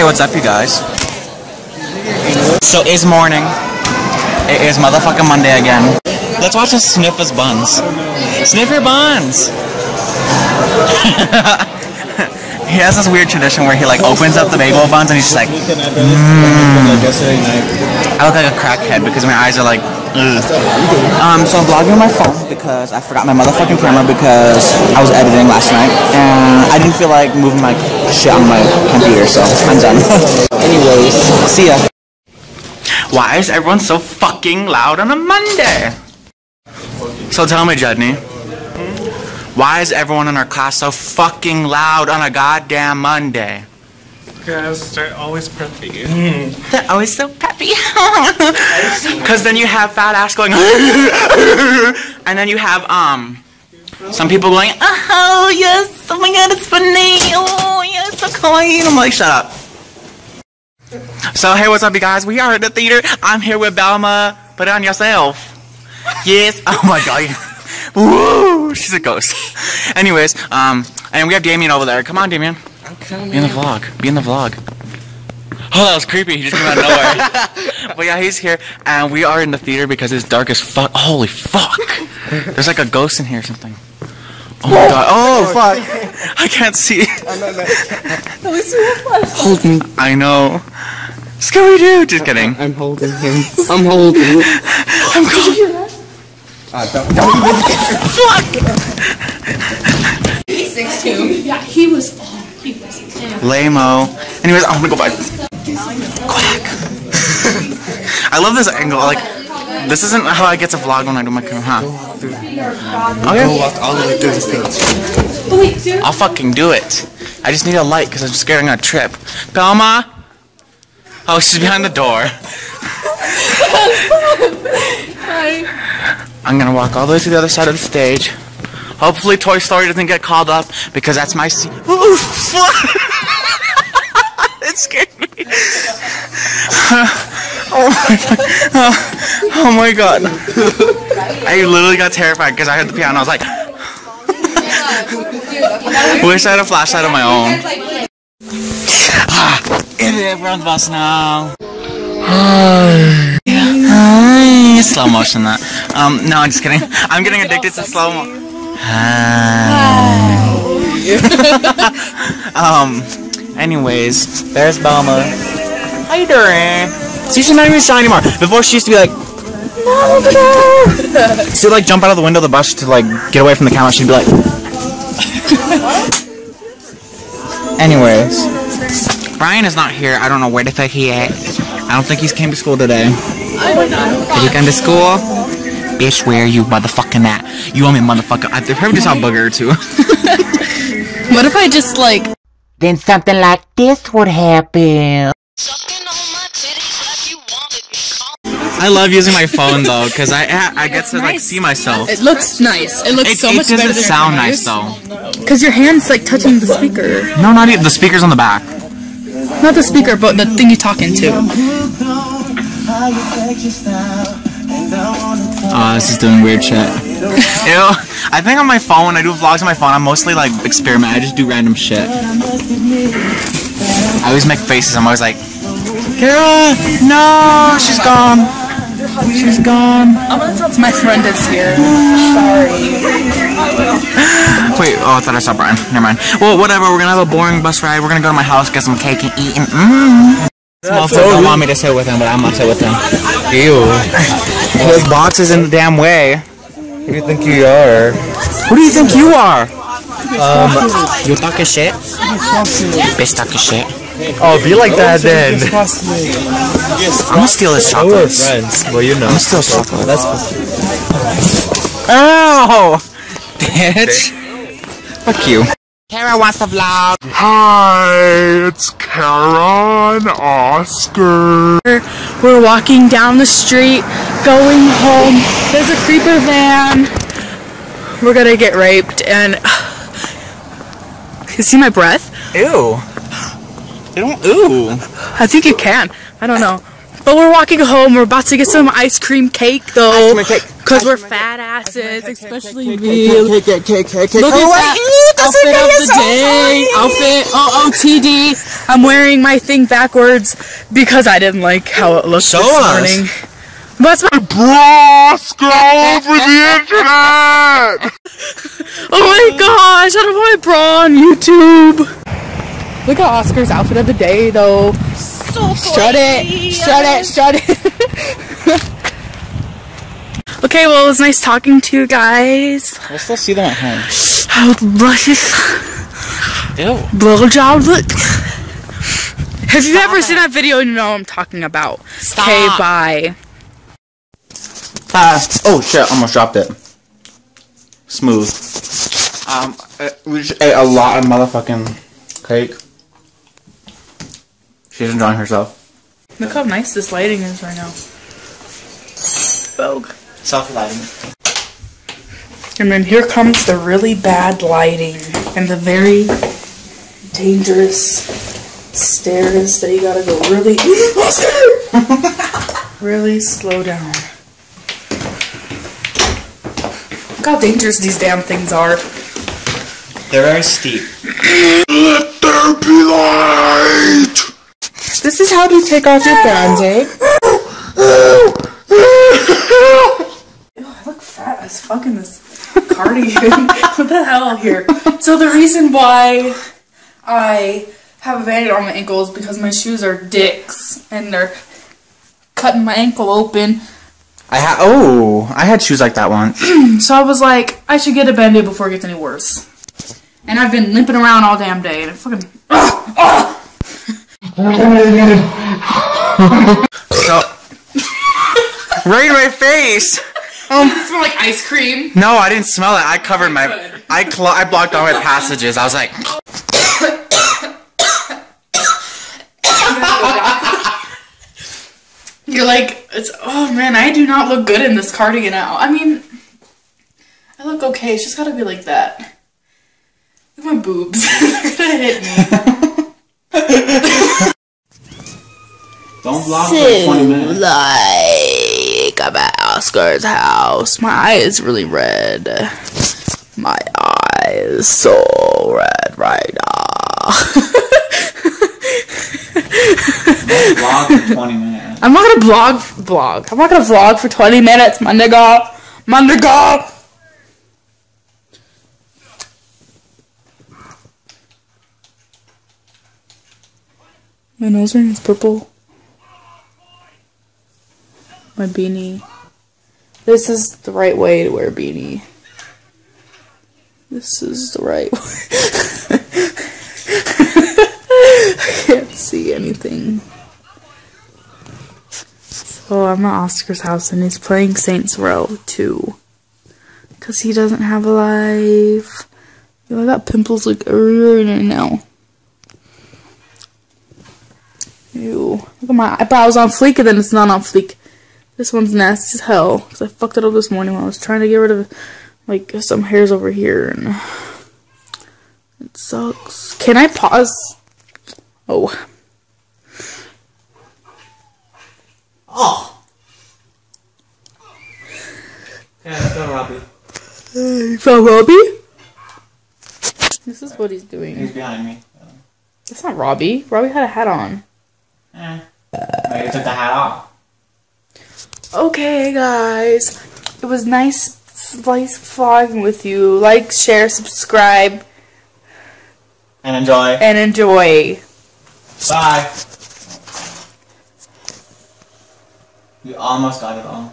Hey, what's up, you guys? So it's morning. It is motherfucking Monday again. Let's watch us sniff his buns. Sniff your buns. he has this weird tradition where he like opens up the bagel buns and he's just like, I look like a crackhead because my eyes are like. Ugh. Um, so I'm vlogging on my phone because I forgot my motherfucking camera because I was editing last night and didn't feel like moving my shit on my computer, so I'm done. Anyways, see ya. Why is everyone so fucking loud on a Monday? So tell me, Judney. Why is everyone in our class so fucking loud on a goddamn Monday? Because they're always preppy. They're always so peppy. Because then you have fat ass going, and then you have um some people going, oh yes, oh my god, it's funny, oh yes, so kawaii. I'm like, shut up. So hey, what's up, you guys? We are at the theater. I'm here with Belma. Put it on yourself. Yes. Oh my god. Woo! She's a ghost. Anyways, um, and we have Damien over there. Come on, Damien. Be in the vlog. Be in the vlog. Oh, that was creepy. He just came out of nowhere. but yeah, he's here, and we are in the theater because it's dark as fuck. Holy fuck! There's like a ghost in here or something. Oh my god. Oh fuck! I can't see. Hold me. I know. Scooby Doo. Just kidding. I'm holding him. I'm holding him. I'm going. Uh, yeah, he was. Oh, he was. Lame-o. Anyways, I'm gonna go back. Quack. I love this angle. Like, this isn't how I get to vlog when I do my camera, huh? Okay. Walk all the way through the stage. I'll fucking do it. I just need a light because I'm scared I'm gonna trip. Belma? Oh, she's behind the door. I'm gonna walk all the way to the other side of the stage. Hopefully Toy Story doesn't get called up because that's my scene. Ooh, it scared me. oh my god. Oh my god. I literally got terrified because I heard the piano. I was like, wish I had a flashlight of my own. Ah, everyone's boss now. Hi. Slow motion that. Um, no, I'm just kidding. I'm getting addicted to slow mo. Hi. um, anyways, there's Belma. How you doing? See, she's not even shy anymore. Before she used to be like, no, no. She'd like jump out of the window of the bus to like get away from the camera. She'd be like, anyways. Brian is not here. I don't know where the fuck he at. I don't think he's came to school today. Did he come to school? Bitch, where you motherfucking at? You owe me motherfucker. I probably just saw Booger or two. What if I just like? then something like this would happen. I love using my phone though, cause I I get to like see myself. It looks nice. It looks It, so it much better It doesn't sound nice though. Cause your hands like touching the speaker, No, not even the speakers on the back. not the speaker, but the thing you talk into. Oh, this is doing weird shit. Ew. I think on my phone, when I do vlogs on my phone, I'm mostly like experiment. I just do random shit. I always make faces. I'm always like, Kara, no, she's gone. She's gone. I'm gonna talk to my friend is here. Sorry. Wait, oh, I thought I saw Brian. Never mind. Well, whatever. We're gonna have a boring bus ride. We're gonna go to my house, get some cake, and eat. And mmm. Small foot don't want me to sit with him, but I'm gonna sit with him. Ew. His box is in the damn way. Who do you think you are? Who do you think you are? Um, you talking shit? Bitch talking shit. Oh, be like that then. I'm gonna steal his Oh, we're friends. Well, you know. I'm gonna steal his chocolates. That's Ow! Oh! Bitch. Fuck you. Kara wants to vlog. Hi, it's Kara and Oscar. We're walking down the street, going home. There's a creeper van. We're gonna get raped, and you see my breath? Ew. They don't. Ooh. I think you can. I don't know. But we're walking home. We're about to get some ice cream cake, though. Ice cream cake. Cause we're fat asses, especially me. Look at that outfit of the day. Outfit OOTD. I'm wearing my thing backwards because I didn't like how it looked Show this us. morning. That's my, Oscar all over the internet! oh my gosh, I don't want my bra on YouTube. Look at Oscar's outfit of the day though. Shut it! Shut it! Shut it! okay, well, it was nice talking to you guys. We'll still see them at home. How luscious Ew. blowjob look. Have you've ever seen that video, you know what I'm talking about. Okay, Stop. bye. Ah, oh shit, I almost dropped it. Smooth. Um, uh, we just ate a lot of motherfucking cake. She's enjoying herself. Look how nice this lighting is right now. Vogue. Self-lighting. And then here comes the really bad lighting and the very dangerous stairs that you gotta go really, really slow down. Look how dangerous these damn things are. They're very steep. Let there be light! This is how you take off your bands, eh? I look fat as fuck in this cardigan. what the hell here? So the reason why I have a band-aid on my ankle is because my shoes are dicks and they're cutting my ankle open. I had oh, I had shoes like that once. So I was like, I should get a band-aid before it gets any worse. And I've been limping around all damn day and it fucking so, right in my face. Oh, Does it smell like ice cream. No, I didn't smell it. I covered my. I clo- I blocked all my passages. I was like, You're like, it's oh man, I do not look good in this cardigan now. I mean, I look okay. It's just gotta be like that. Look at my boobs. They're gonna hit me. Don't block for 20 minutes. Like I'm at Oscar's house. My eye is really red. My eye is so red right now. Block for 20 minutes. I'm not gonna blog vlog. I'm not gonna vlog for 20 minutes, my nigga. My nigga. My nose ring is purple. My beanie. This is the right way to wear a beanie. This is the right way. I can't see anything. So I'm at Oscar's house and he's playing Saints Row 2. Because he doesn't have a life. Yo, I got pimples like right now. Ew. Look at my eyebrows on fleek and then it's not on fleek. This one's nasty as hell. Because I fucked it up this morning when I was trying to get rid of like some hairs over here and it sucks. Can I pause? Oh. Oh. Yeah, let's go, Robbie. You found Robbie? This is what he's doing. He's behind me. That's not Robbie. Robbie had a hat on. Eh. Maybe he took the hat off. Okay, guys. It was nice slice vlogging with you. Like, share, subscribe, And enjoy. and enjoy. Bye. We almost got it all.